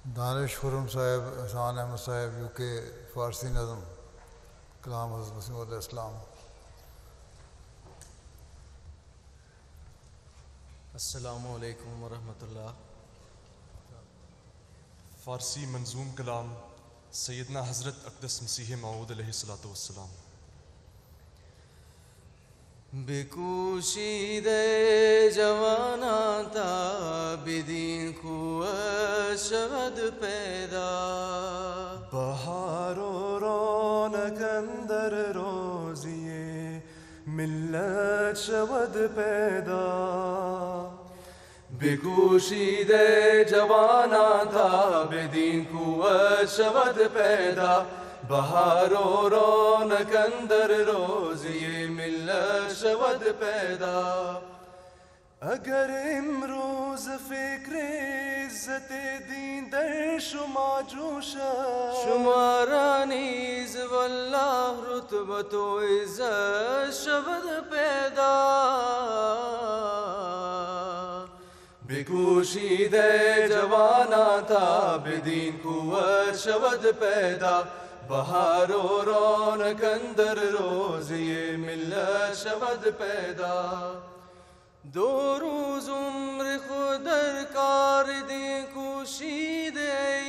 दानिश खुरम साहब, एहसान अहमद साहब यूके फ़ारसी नज़म, कलाम हज़रत इस्लाम असलकम वरहमतुल्लाह। फारसी मंजूम कलाम सैदना हज़रत अकदस मसीह माऊद सलाम बिकुशीदे जवाना था बिदीन खुआ शबद पैदा बहारो रौनक अंदर रोजिए मिल्लत शबद पैदा बिकुशीदे जवाना था बिदीन खुआ शबद पैदा बहारो रौनक अंदर रोज ये मिल शबद पैदा अगर इमरोज फ़िक्र इज़्ज़त दीन दर शुमा जोशा। शुमारा नीज वल्लाह रुतबतो इज़्ज़त शबद पैदा। बिकुशीदे जवाना था बिदीन कुवत शबद पैदा। बहारो रौनक अंदर रोज ये मिल्लत शबद पैदा। दो रोज उम्र खुदर कार दे कुशीद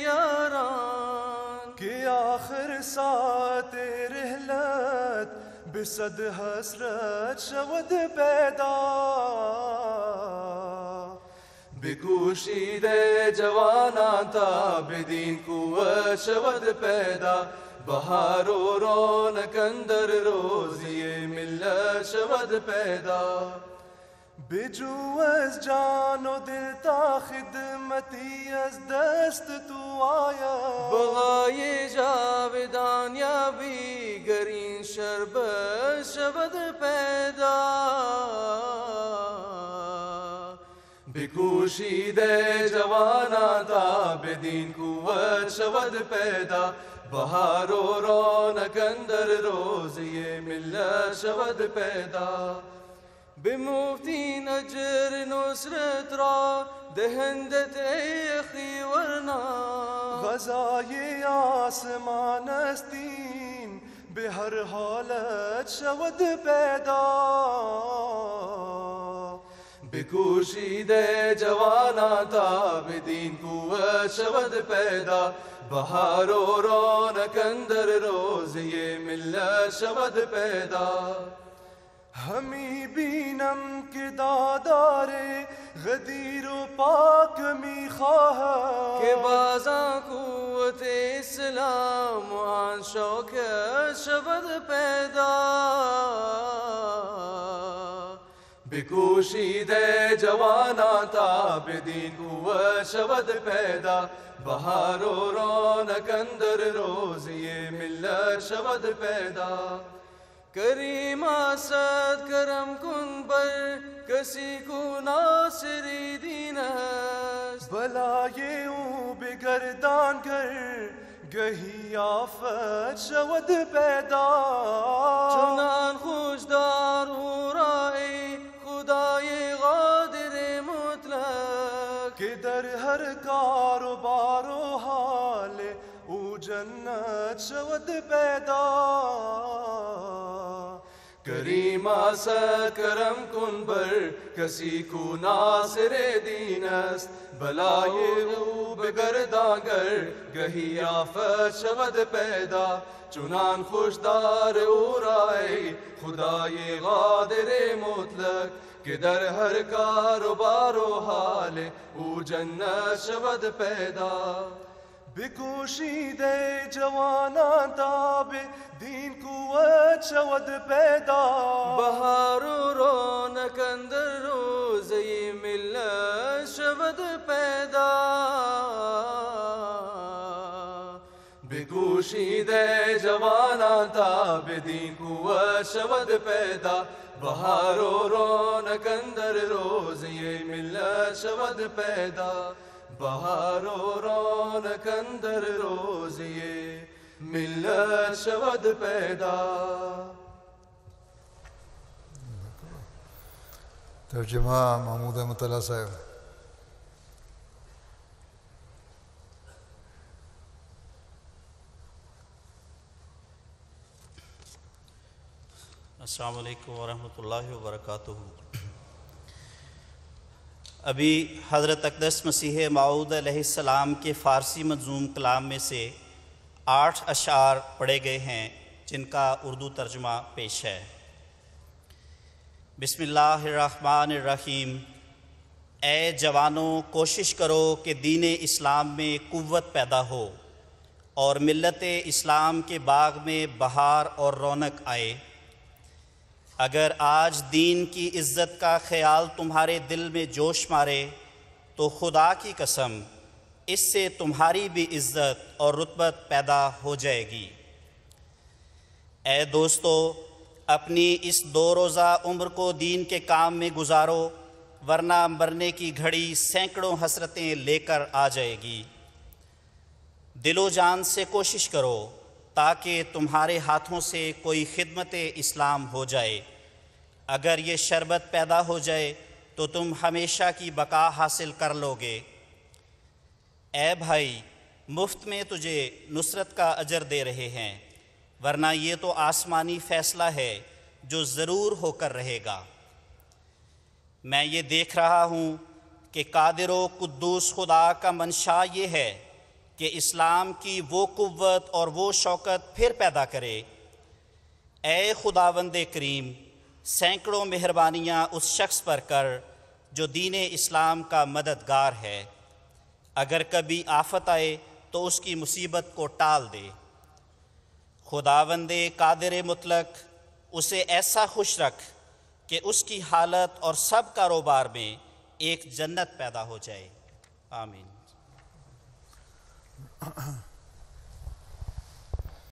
यारान। के आखिर सात रहलत, बिसद हसरत शवद पैदा। बिकुशीदे जवाना था बिदीन कुवत शबद पैदा। बहारो रौनक, अंदर रोज ये मिल्लत शबद पैदा। बिजू अज जानो दिल ता खिदमती अज दस्त तू आया। बगाए जावेदान या भी गरीन शरबत शबद पैदा। बिकुशीदे जवाना था बेदीन कुवत शबद पैदा। बहारो रौनक अंदर रोज ये मिल्लत शबद पैदा। बिमुफ्ती नज़र नुसरत रा दहंदत अखी वरना गजाए आसमान अस्तीन बेहर हालत शवद पैदा बिकुशीदे जवाना था बिदीन कुवत शबद पैदा बहारो रौनक अंदर रोज ये मिल्लत शबद पैदा हमी बीनम के दादारे, गदीरो पाक मी खाह के बाजा कुवत इस्लाम शौक शबद पैदा। बिकुशीदे जवाना था कुवत शबद पैदा। बहारो रौनक, अंदर रोज ये मिल्लत शबद पैदा। करीमा सद करम कुन पर कसी को नासरी दीन भला ये ऊ बिगरदान कर गही आफत शवद पैदा। चुनान खुशदार हो खुदाए ऊ जन्नत शवद पैदा। करीमा सद करम कुन बर कसी को नासरे दीनस। भलाए रूब गर्दागर गही आफत शबद पैदा। चुनान खुशदार उराए, खुदाए गादरे मुतलक। के दर हर कारोबारो हाल, ऊ जन्नत शबद पैदा। बिकुशी दे जवाना ताबे, दीन कुवत शवद पैदा। बहारो रौनक अंदर रोज ये मिल शबद पैदा। बिकुशी दे जवाना था बेदीन कुवत शबद पैदा। बहारो रौनक अंदर रोज ये मिल शबद पैदा। बहार व रौनक अंदर रोज ये मिल्लत शवद पैदा। तर्जमा महमूद अहमद साहब। अस्सलाम वालेकुम वरहमतुल्लाहि वबरकातुहू अभी हज़रत अकदस मसीह माऊद अलैहिस्सलाम के फ़ारसी मंजूम कलाम में से आठ अशार पढ़े गए हैं, जिनका उर्दू तर्जमा पेश है। बिस्मिल्लाहिर्रहमानिर्रहीम। ए जवानों, कोशिश करो कि दीन इस्लाम में कुव्वत पैदा हो और मिलत इस्लाम के बाग में बहार और रौनक आए। अगर आज दीन की इज़्ज़त का ख्याल तुम्हारे दिल में जोश मारे तो खुदा की कसम, इससे तुम्हारी भी इज़्ज़त और रुतबत पैदा हो जाएगी। ए दोस्तों, अपनी इस दो रोज़ा उम्र को दीन के काम में गुजारो, वरना मरने की घड़ी सैकड़ों हसरतें लेकर आ जाएगी। दिलो जान से कोशिश करो, ताकि तुम्हारे हाथों से कोई खिदमत इस्लाम हो जाए। अगर ये शरबत पैदा हो जाए तो तुम हमेशा की बका हासिल कर लोगे। ए भाई, मुफ़्त में तुझे नुसरत का अजर दे रहे हैं, वरना ये तो आसमानी फ़ैसला है जो ज़रूर होकर रहेगा। मैं ये देख रहा हूँ कि कादिर कुद्दूस खुदा का मंशा ये है कि इस्लाम की वो कुव्वत और वो शौकत फिर पैदा करे। ए खुदावंद करीम सैकड़ों मेहरबानियाँ उस शख्स पर कर जो दीन इस्लाम का मददगार है। अगर कभी आफत आए तो उसकी मुसीबत को टाल दे। खुदावंद कादिर मुतलक, उसे ऐसा खुश रख कि उसकी हालत और सब कारोबार में एक जन्नत पैदा हो जाए। आमीन।